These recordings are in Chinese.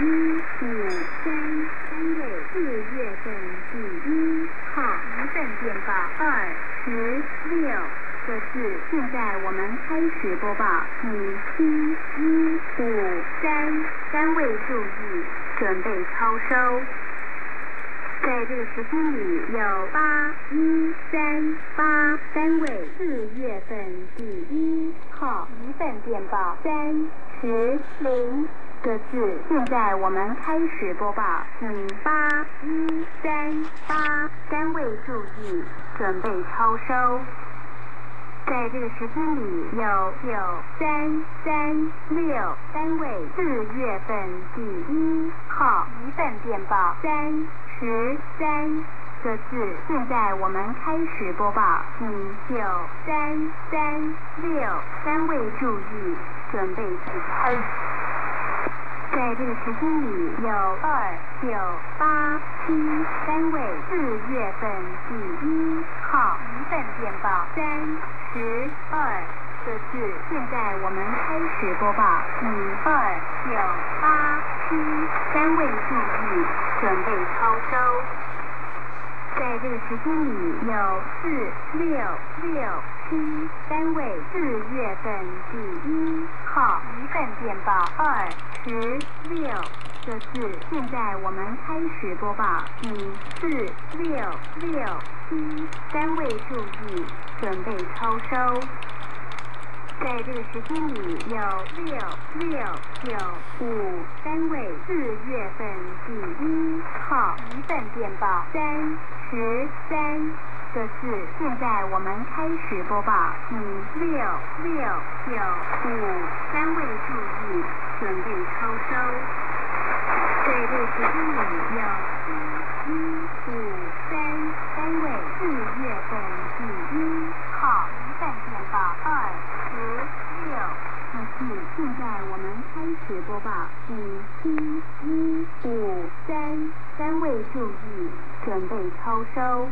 一五三三位四月份第一号一份电报二十六个字。现在我们开始播报，请七一五三单位注意，准备超收。在这个时间里有八一三八单位四月份第一号一份电报三十零各自。现在我们开始播报，请八一三八单位注意，准备超收。在这个时间里有九三三六单位四月份第一号一份电报三十三个字。现在我们开始播报，请九三三六单位注意，准备起开。在这个时间里有二九八七单位四月份第一号一份电报三十二个字。现在我们开始播报，以二九八七单位注意，准备超收。在这个时间里有四六六七单位四月份第一号一份电报二十六个字。现在我们开始播报，请四六六七单位注意，准备超收。在这个时间里有六六九五单位四月份第一号一份电报三十三个字。现在我们开始播报，请六六九五三位注意，准备抽收。在这个时间里有七一五三单位四月份第一号一份电报二十六个字。现在我们开始播报，请七一五三单位注意，准备超收。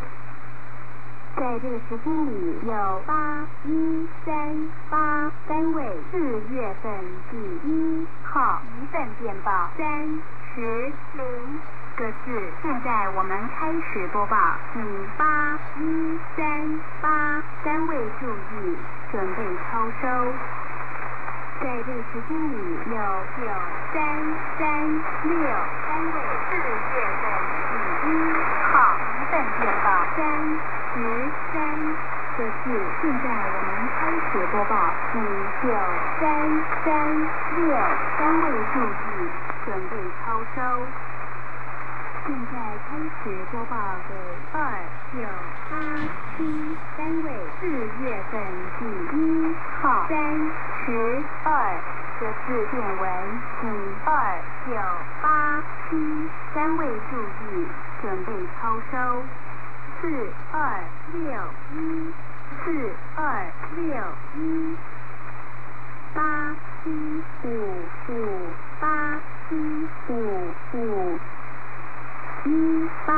在这个时间里有八一三八单位四月份第一号一份电报三十零个字。现在我们开始播报，请八一三八单位注意，准备超收。在这个时间里有九三三六单位四月份第一号一份电报三十三这是。现在我们开始播报，请九三三六单位数据，准备超收。现在开始播报给二九八七单位四月份第一号三十二个字电文，请二九八七单位注意，准备超收。四二六一，四二六一，八七五五，八七五五。一八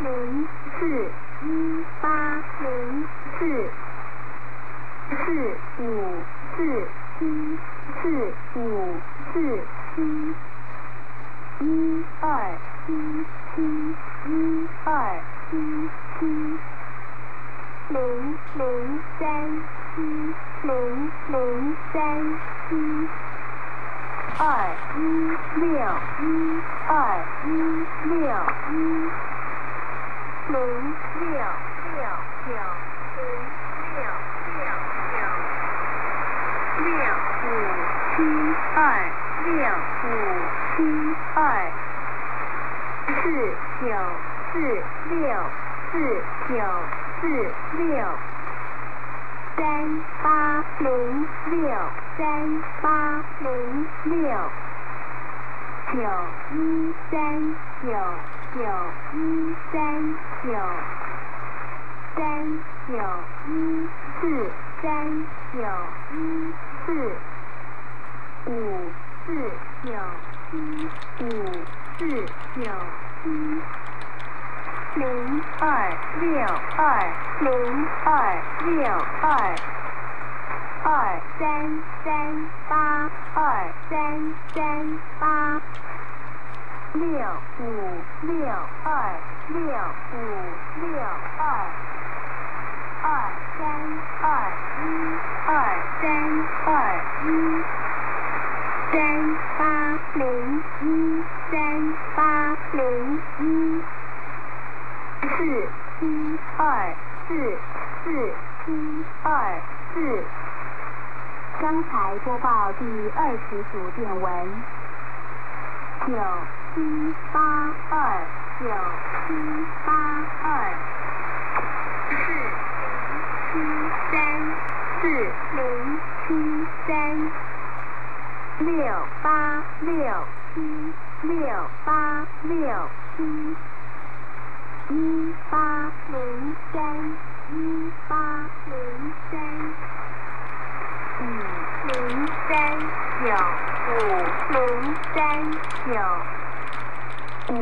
零四一八零四四五四七四五四七一二七七一二七七零零三七零零三七。二一六一二一六一零六六九零六六九六五七二六五七二四九四六四九四六三八零六三八零六九一三九九一三九三九一四三九一四五四九七五四九七零二六二零二六二。二三三八二三三八六五六二六五六二二三二一二三二一三八零一三八零一四七二四四七二四。刚才播报第二十组电文，九七八二九七八二四零七三四零七三六八六七六八六七一八零三一八零三。五零三九五零三九五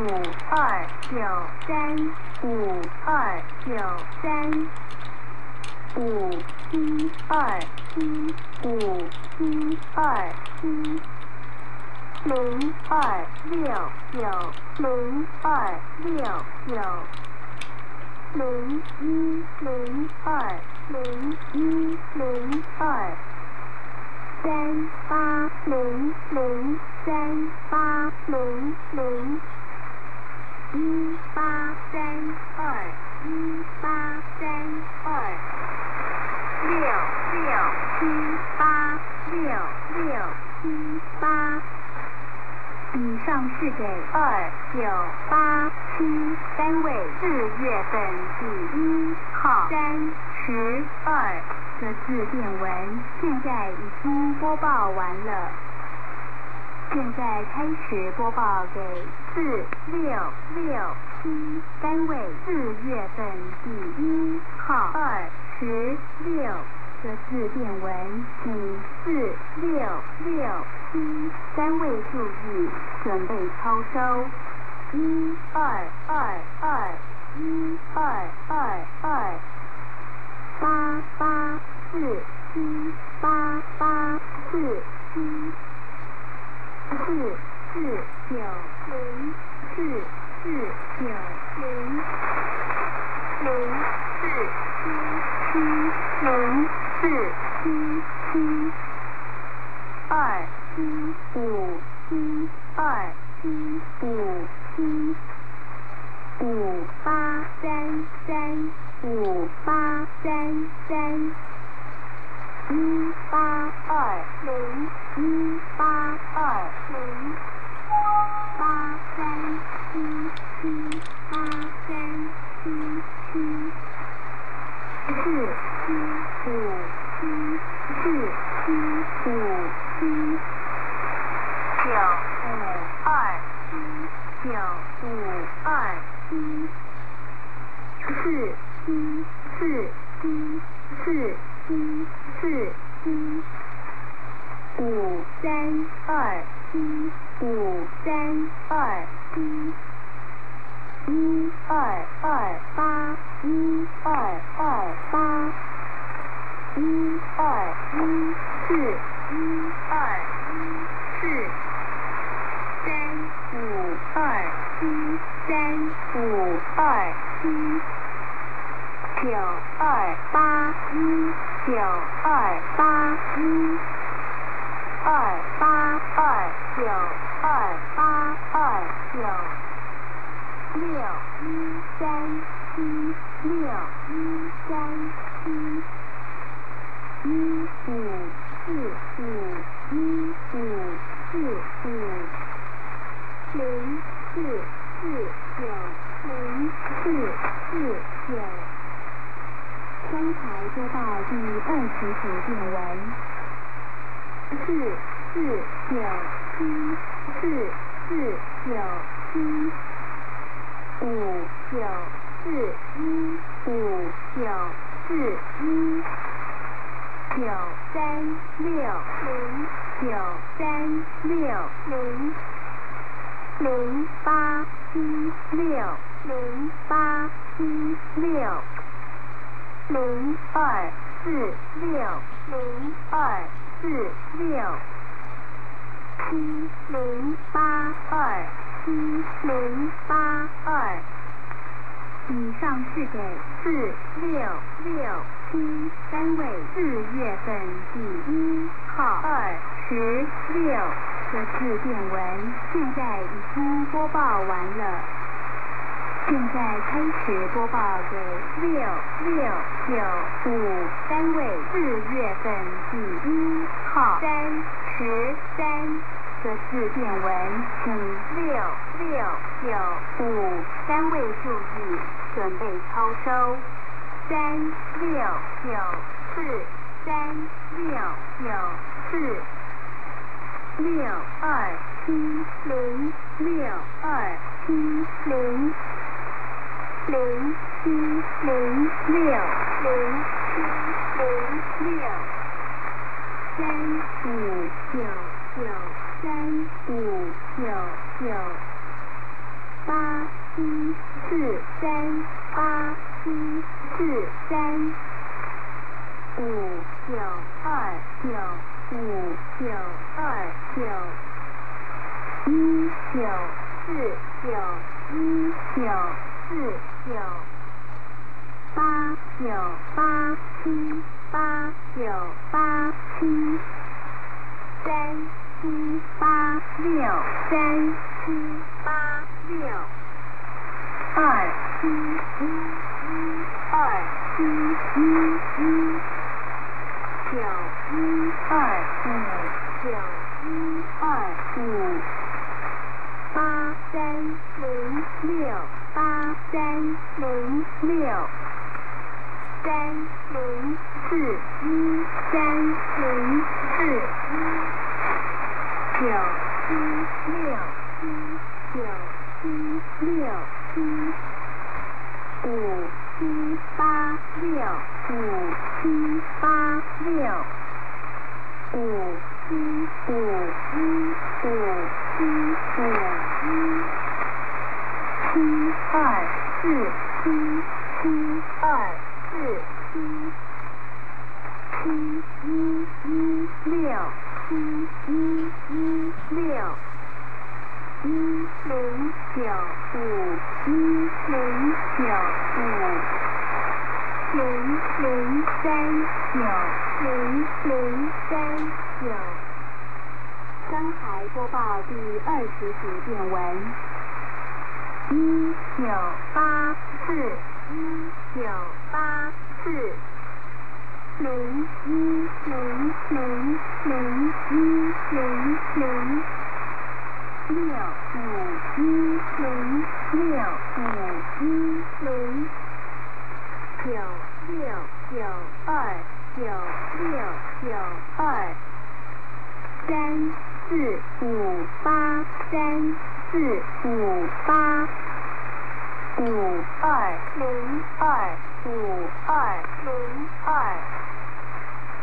二九三五二九三五七二七五七二七零二六九零二六九零一零二零一零二。三八零零三八零零一八三二一八三二六六七八六六七八。以上是给二九八七单位四月份第一号三十二。这次电文现在已经播报完了，现在开始播报给四六六七单位四月份第一号二十六。这次电文，请四六六七单位注意，准备抄收，一二二二一二二二。八八四七八八四七四四九零四四九零零四七七零四七七二七五七二七五七五八三三。五八三三一八二零一八二零八三七七八三七七四七五七四七五七九五二七九五二七四。七四七四七四七五三二七五三二七一二二八一二二八一二一四一二一四三五二七三五二七。九二八一九二八一二八二九二八二九六一三七六一三七一五四五一五四五零四四九零四四九。刚才播报第二十组电文，四四九七四四九七五九四一五九四一九三六零九三六零零八七六零八七六。零二四六零二四六七零八二七零八二。以上是给四六六七单位四月份第一号二十六个字电文，现在已经播报完了。现在开始播报给六六九五单位四月份第一号三十三。个字电文，请六六九五单位注意，准备抄收。三六九四，三六九四，六二七零，六二七零，零七零六，零七零六，三五九九。三五九九八七四三八七四三五九二九五九二九一九四九一九四九八九八七八九八七三。七八六三七八六二七一一二七一一九一二五九一二五八三零六八三零六三零四一三零四一。九七六七九七六七五七八六五七八六五七五一五七五一七二四七七二四七一一六。一一一六一零九五一零九五零零三九零零三九。刚才播报第二十组电文，一九八四一九八四。零一零零零一零零六五一零六五一零九六九二九六九二三四五八三四五八五二零二五二零二。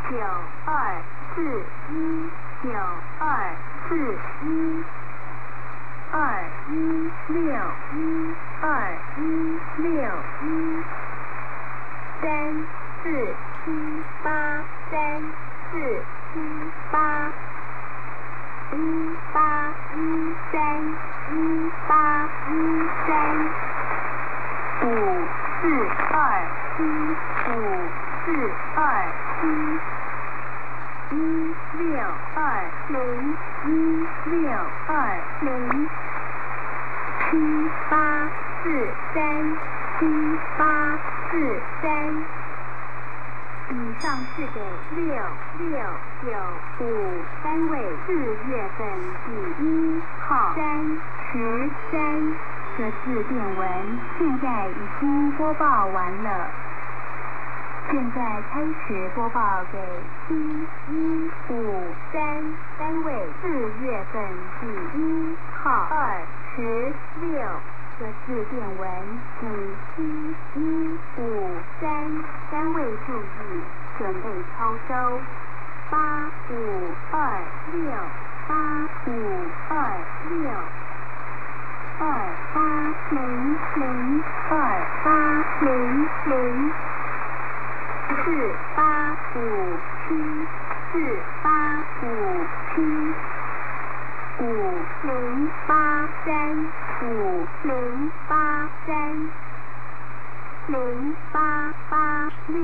九二四一九二四一二一六一二一六一三四七八三四七八一八一三一八一三五四二七五四二七。一六二零一六二零七八四三七八四三。以上是给六六九五单位四月份第一号三十三个字电文，现在已经播报完了。现在开始播报给七一五三单位四月份第一号二十六个字电文，五七一五三单位注意，准备抄收。八五二六八五二六二八零零二八零零。四八五七，四八五七，五零八三五零八三零八八六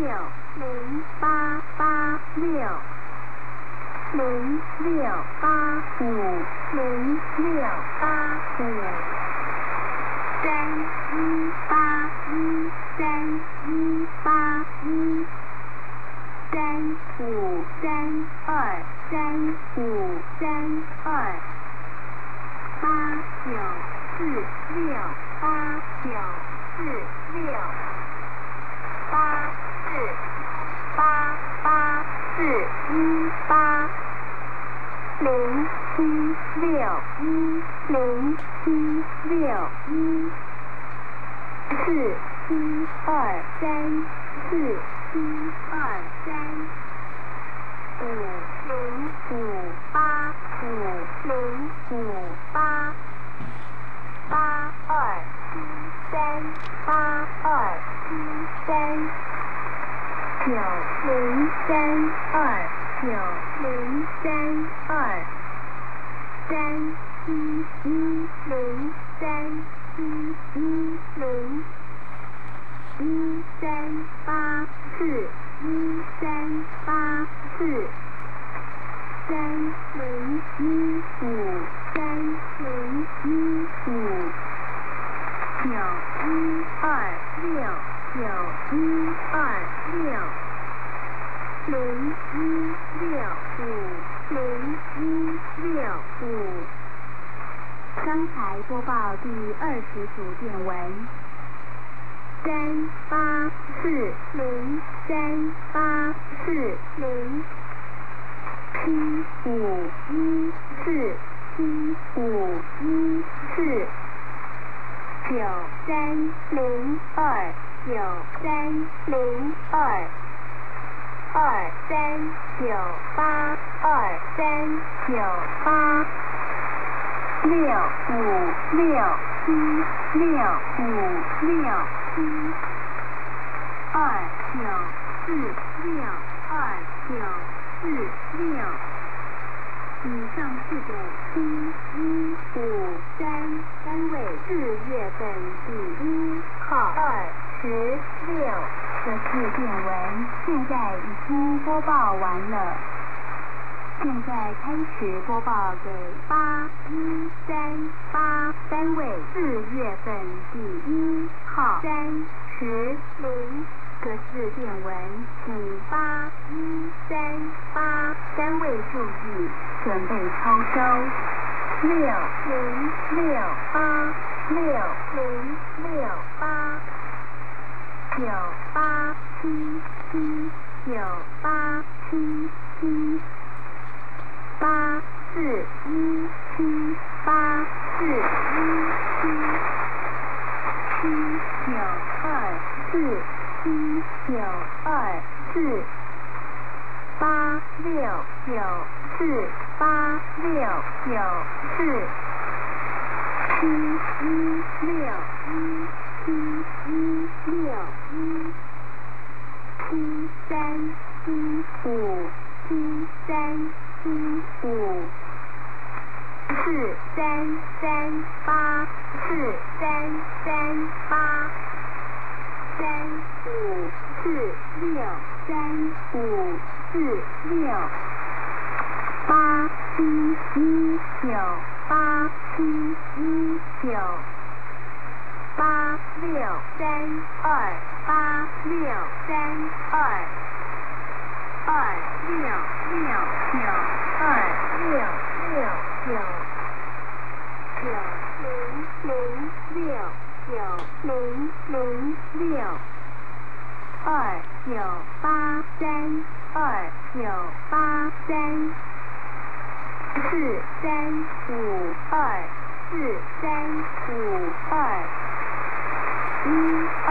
零八八六零六八五零六八五三一八一三一八一三五三二三五三二八九四六八九四六八四八八四一八零七六一零七六一四七二三四七二三五零五八五零五八八二七三八二七三九零三二九零三二三七一零三七一零一三八四一三八四三零一五三零一五九一二六九一二六零一六五零一六五。刚才播报第二十组电文。三八四零三八四零七五一四七五一四九三零二九三零二二三九八二三九八六五六七六五六七二九四六二九四六。以上是给七一五三单位四月份第一号二十六这次电文，现在已经播报完了。现在开始播报给八一三八单位四月份第一号三十零格式电文，五八一三八单位注意，准备抄收。六零六八六零六八九八七七九八七七。八四一七八四一七七九二四七九二四八六九四八六九四七一六一七一六一七三七五七三七五四三三八四三三八三五四六三五四六。八七一九八七一九。八六三二八六三二。二六六九二六六。九九零零六。九零零六二九八三二九八三四三五二四三五二一二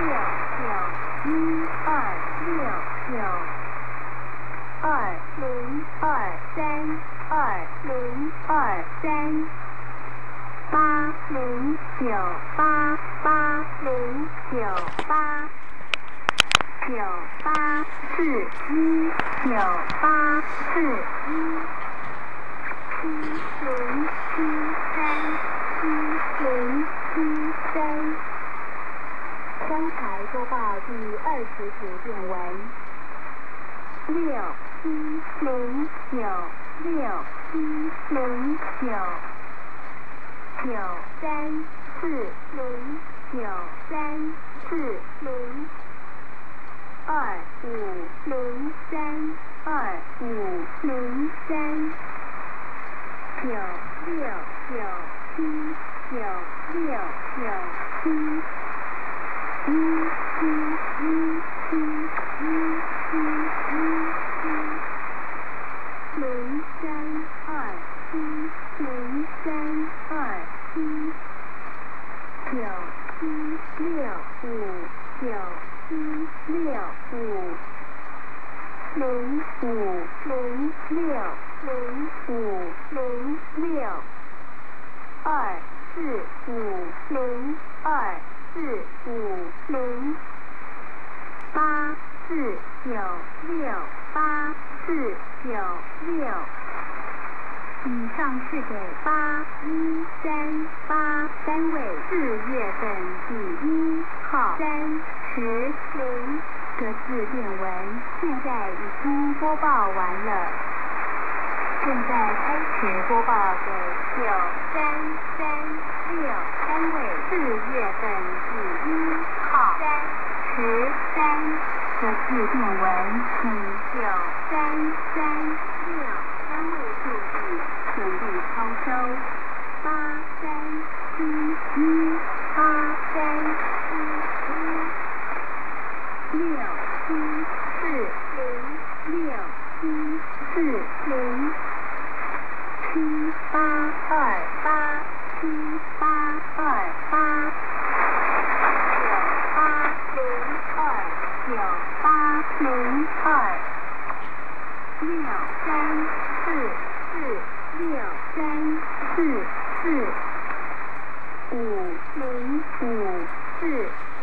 六九一二六九二零二三二零二三八零九八八零九八九八四一九八四一七零七三七零七三。刚才播报第二十组电文。六七零九六七零九九三四零九三四零二五零三二五零三九六九七九六九七一七一七一七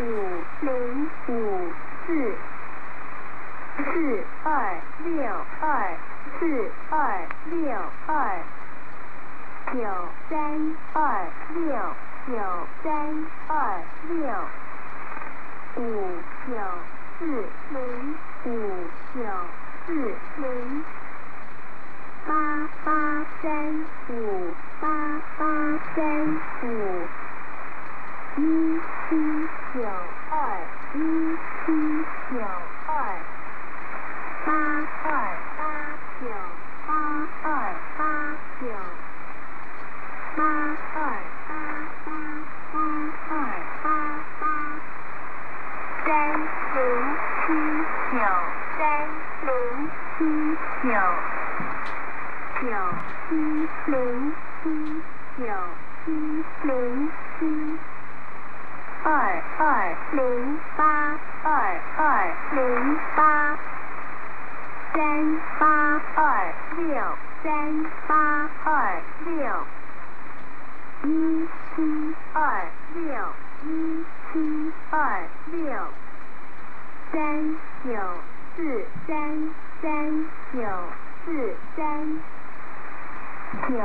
五零五四四二六二四二六二九三二六九三二六五九四零五九四零八八三五八八三五一七九二一七九二八二八九八二八九八二八八八二八八三零七九三零七九九七零七九七零七二二零八二二零八三八二六三八二六一七二六一七二六三九四三三九四三九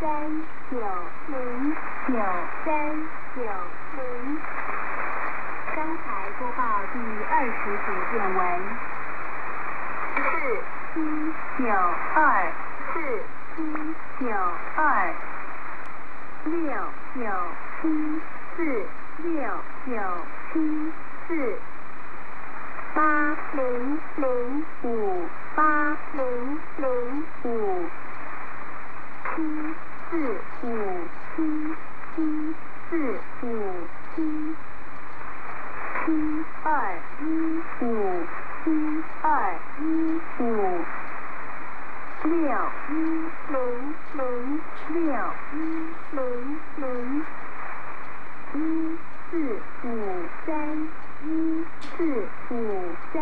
三九零九三九零。刚才播报第二十组电文。四七九二四七九二六九七四六九七四八零零五八零零五七四五七七四五七七二一五七二一五六一零零六一零零一四五三一四五三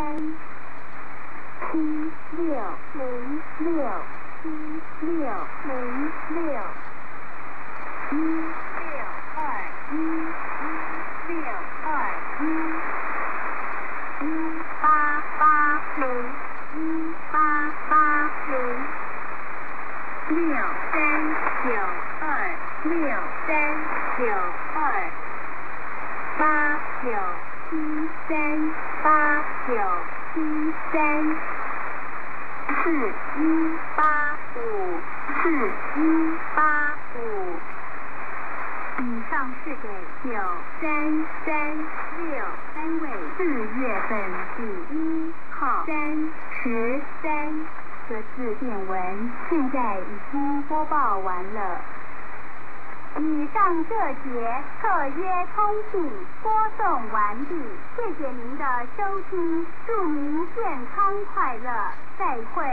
七六零六七六零六一一一六二一。一八八零一八八零六三六三九二八九七三八九七三四一八五四一八。是给九三三六单位四月份第一号三十三个字电文，现在已经播报完了。以上这节特约通信播送完毕，谢谢您的收听，祝您健康快乐，再会。